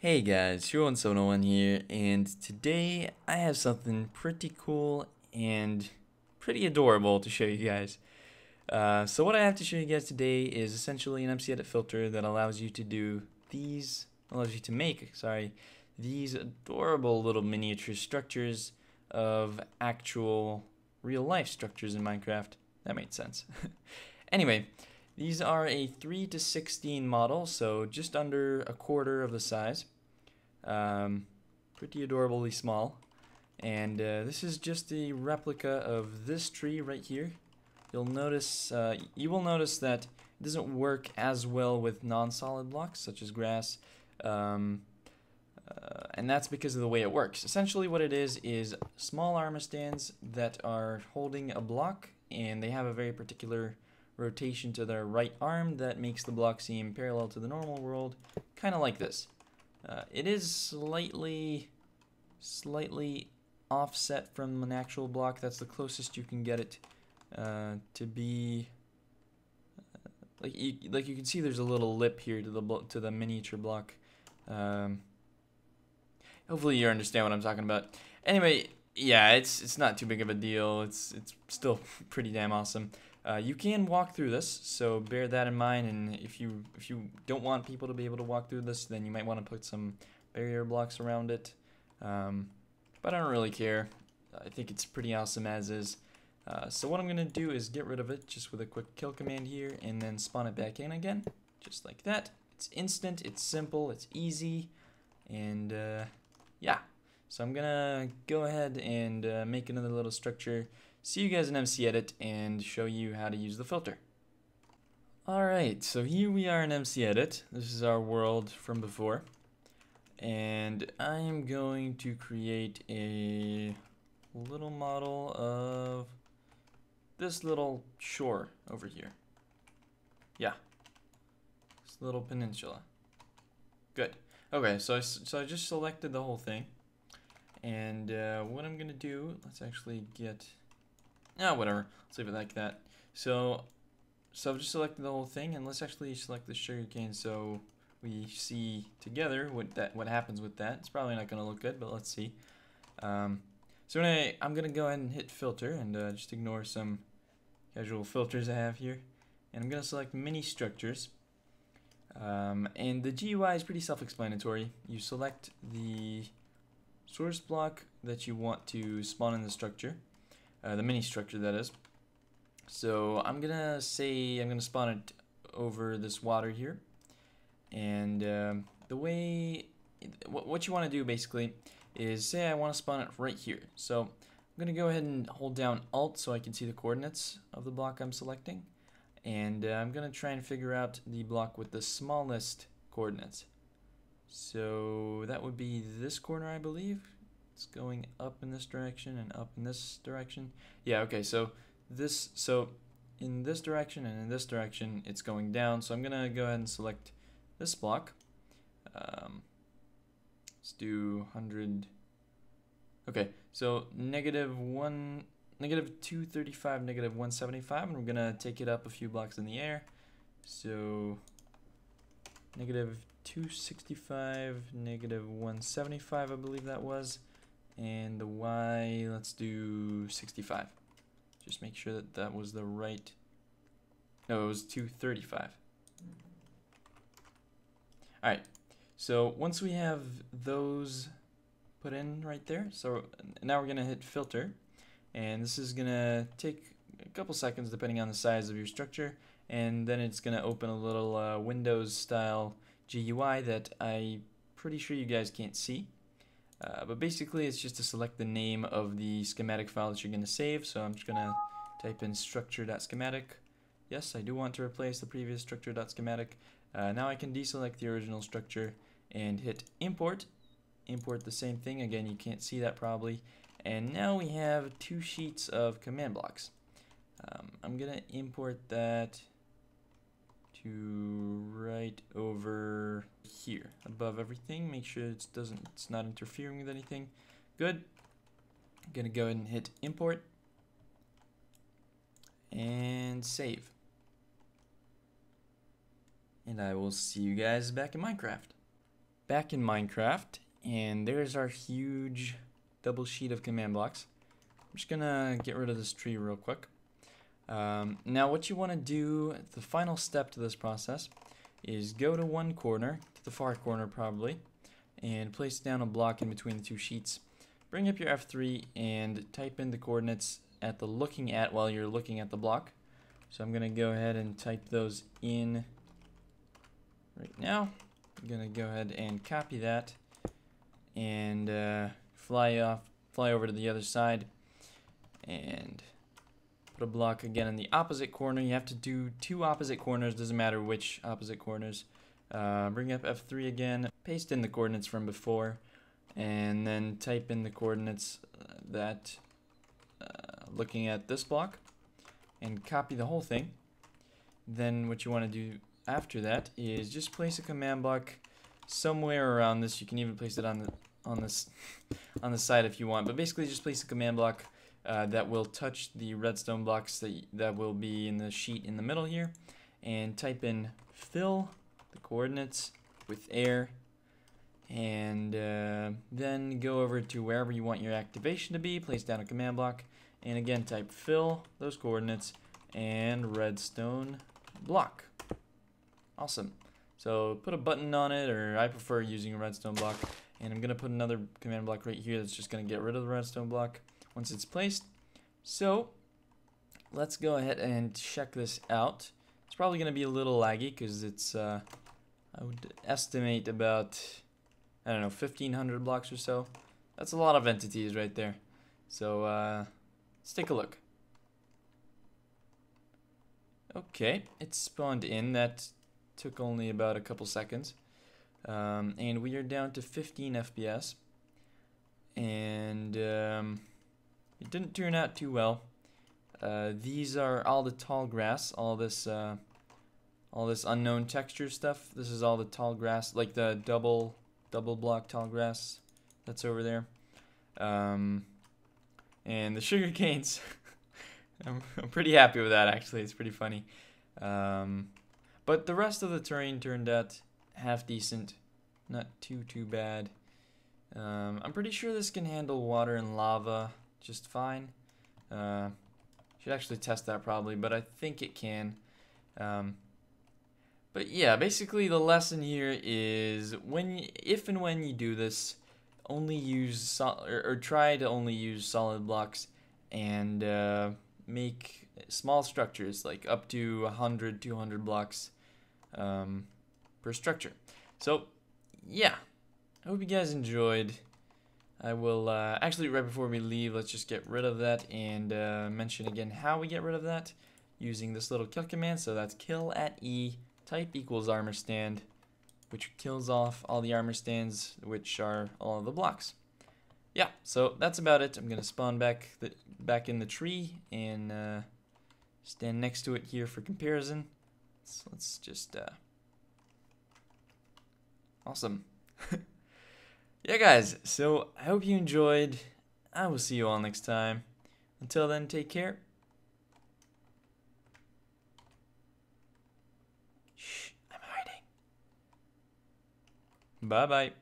Hey guys, Sharir1701 here, and today I have something pretty cool and pretty adorable to show you guys. Uh, so what I have to show you guys today is essentially an MC Edit filter that allows you to do these, allows you to make, sorry, these adorable little miniature structures of actual real life structures in Minecraft. That made sense. anyway, these are a 3 to 16 model, so just under a quarter of the size. Um, pretty adorably small. And uh, this is just a replica of this tree right here. You'll notice, uh, you will notice that it doesn't work as well with non-solid blocks such as grass. Um, uh, and that's because of the way it works. Essentially what it is is small armor stands that are holding a block and they have a very particular rotation to their right arm that makes the block seem parallel to the normal world, kind of like this. Uh, it is slightly, slightly offset from an actual block. That's the closest you can get it uh, to be. Uh, like you, like you can see, there's a little lip here to the to the miniature block. Um, hopefully, you understand what I'm talking about. Anyway, yeah, it's it's not too big of a deal. It's it's still pretty damn awesome. Uh, you can walk through this, so bear that in mind. And if you if you don't want people to be able to walk through this, then you might want to put some barrier blocks around it. Um, but I don't really care. I think it's pretty awesome as is. Uh, so what I'm going to do is get rid of it just with a quick kill command here and then spawn it back in again, just like that. It's instant, it's simple, it's easy, and uh, yeah. So I'm to go ahead and uh, make another little structure see you guys in MC Edit and show you how to use the filter. Alright, so here we are in MC Edit. This is our world from before. And I'm going to create a little model of this little shore over here. Yeah. This little peninsula. Good. Okay, so I, so I just selected the whole thing. And uh, what I'm to do, let's actually get yeah, whatever. Let's leave it like that. So, so I've just selected the whole thing, and let's actually select the sugar cane so we see together what that what happens with that. It's probably not to look good, but let's see. Um, so anyway, I'm to go ahead and hit filter and uh, just ignore some casual filters I have here. And I'm to select mini structures. Um, and the GUI is pretty self-explanatory. You select the source block that you want to spawn in the structure uh, the mini structure that is. So I'm gonna say I'm gonna spawn it over this water here, and um, the way what you want to do basically is say I want to spawn it right here. So I'm gonna go ahead and hold down Alt so I can see the coordinates of the block I'm selecting, and uh, I'm gonna try and figure out the block with the smallest coordinates. So that would be this corner, I believe. It's going up in this direction and up in this direction. Yeah, okay, so this, so in this direction and in this direction, it's going down. So I'm gonna go ahead and select this block. Um, let's do 100. Okay, so negative one, negative 235, negative 175, and we're gonna take it up a few blocks in the air. So negative 265, negative 175, I believe that was and the y let's do 65 just make sure that that was the right no it was 235 alright so once we have those put in right there so now we're gonna hit filter and this is gonna take a couple seconds depending on the size of your structure and then it's gonna open a little uh, Windows style GUI that I pretty sure you guys can't see uh, but basically, it's just to select the name of the schematic file that you're going to save. So I'm just going to type in structure.schematic. Yes, I do want to replace the previous structure.schematic. Uh, now I can deselect the original structure and hit import. Import the same thing. Again, you can't see that probably. And now we have two sheets of command blocks. Um, I'm going to import that to right over here. Above everything make sure it doesn't it's not interfering with anything. Good. I'm gonna go ahead and hit import. And save. And I will see you guys back in Minecraft. Back in Minecraft, and there's our huge double sheet of command blocks. I'm just gonna get rid of this tree real quick. Um, now what you want to do, the final step to this process, is go to one corner, to the far corner probably, and place down a block in between the two sheets. Bring up your F3 and type in the coordinates at the looking at while you're looking at the block. So I'm going to go ahead and type those in right now. I'm going to go ahead and copy that and uh, fly off, fly over to the other side and put a block again in the opposite corner. You have to do two opposite corners, doesn't matter which opposite corners. Uh, bring up F3 again, paste in the coordinates from before, and then type in the coordinates uh, that uh, looking at this block and copy the whole thing. Then what you want to do after that is just place a command block somewhere around this. You can even place it on the on this on the side if you want, but basically just place a command block uh, that will touch the redstone blocks that that will be in the sheet in the middle here, and type in fill the coordinates with air, and uh, then go over to wherever you want your activation to be. Place down a command block, and again type fill those coordinates and redstone block. Awesome. So put a button on it, or I prefer using a redstone block. And I'm going to put another command block right here that's just going to get rid of the redstone block once it's placed. So let's go ahead and check this out. It's probably going to be a little laggy because it's, uh, I would estimate about, I don't know, 1500 blocks or so. That's a lot of entities right there. So uh, let's take a look. Okay, it spawned in. That took only about a couple seconds. Um, and we are down to 15 FPS. And um, it didn't turn out too well. Uh, these are all the tall grass, all this, uh, all this unknown texture stuff. This is all the tall grass, like the double, double block tall grass that's over there. Um, and the sugar canes. I'm, I'm pretty happy with that actually. It's pretty funny. Um, but the rest of the terrain turned out half decent, not too too bad. Um, I'm pretty sure this can handle water and lava just fine. Uh, should actually test that probably, but I think it can. Um, but yeah, basically the lesson here is when, if and when you do this, only use sol or, or, try to only use solid blocks and uh, make small structures like up to 100, 200 blocks um, per structure. So yeah, I hope you guys enjoyed. I will, uh, actually right before we leave, let's just get rid of that and uh, mention again how we get rid of that using this little kill command. So that's kill at E, type equals armor stand, which kills off all the armor stands, which are all of the blocks. Yeah, so that's about it. I'm going to spawn back the, back in the tree and uh, stand next to it here for comparison. So let's just, uh, awesome. yeah, guys, so I hope you enjoyed. I will see you all next time. Until then, take care. Shh, I'm hiding. Bye bye.